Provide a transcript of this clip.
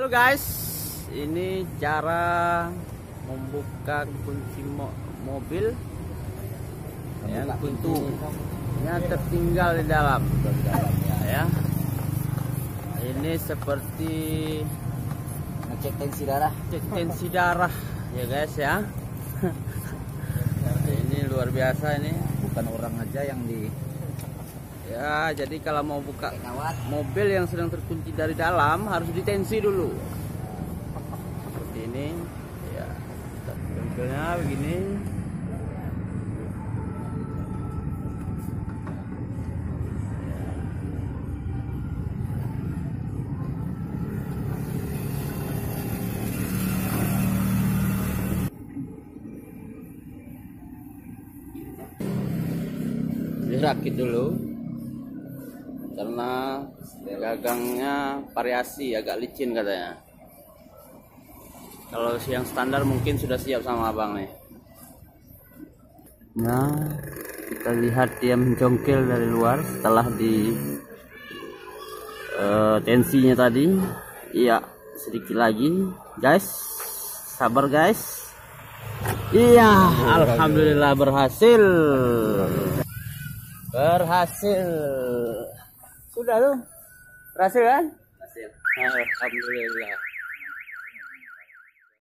Halo guys, ini cara membuka kunci mo mobil. Yang kuncinya tertinggal di dalam. Ya. Ini seperti ngecek tensi darah. Cek tensi darah. Ya guys ya. ini luar biasa ini. bukan orang aja yang di Ya, jadi kalau mau buka mobil yang sedang terkunci dari dalam harus ditensi dulu. Seperti ini ya. Tempelnya begini. Dirakit dulu karena gagangnya variasi agak licin katanya. Kalau yang standar mungkin sudah siap sama abang nih. Nah kita lihat dia mencongkel dari luar setelah di eh, tensinya tadi. Iya sedikit lagi. Guys sabar guys. Iya alhamdulillah berhasil. Berhasil sudah tuh. Berhasil kan? Hasil alhamdulillah